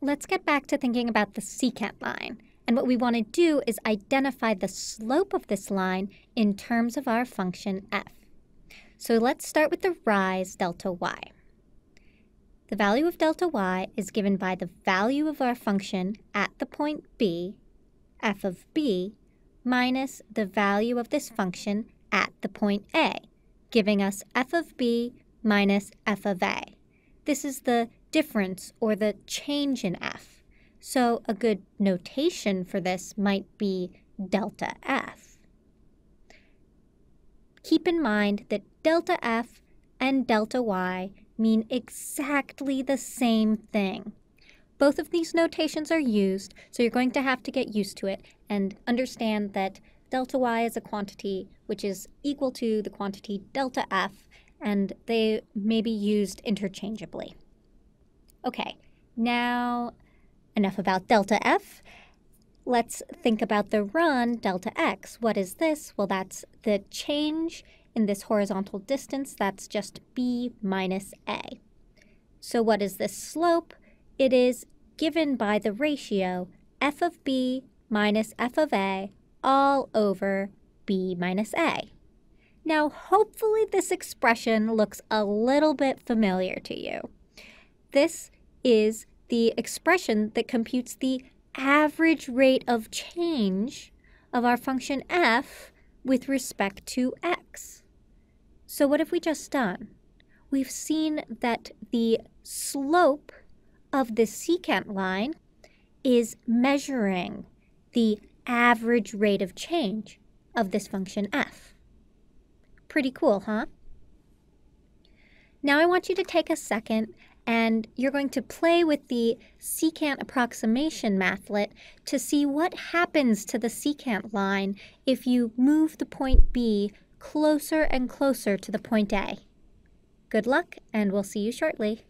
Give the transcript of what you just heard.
let's get back to thinking about the secant line. And what we want to do is identify the slope of this line in terms of our function f. So let's start with the rise delta y. The value of delta y is given by the value of our function at the point b, f of b, minus the value of this function at the point a, giving us f of b minus f of a. This is the difference or the change in f. So a good notation for this might be delta f. Keep in mind that delta f and delta y mean exactly the same thing. Both of these notations are used, so you're going to have to get used to it and understand that delta y is a quantity which is equal to the quantity delta f, and they may be used interchangeably. Okay, now enough about delta f. Let's think about the run delta x. What is this? Well, that's the change in this horizontal distance. That's just b minus a. So what is this slope? It is given by the ratio f of b minus f of a all over b minus a. Now, hopefully this expression looks a little bit familiar to you. This is the expression that computes the average rate of change of our function f with respect to x. So what have we just done? We've seen that the slope of the secant line is measuring the average rate of change of this function f. Pretty cool, huh? Now I want you to take a second and you're going to play with the secant approximation mathlet to see what happens to the secant line if you move the point B closer and closer to the point A. Good luck, and we'll see you shortly.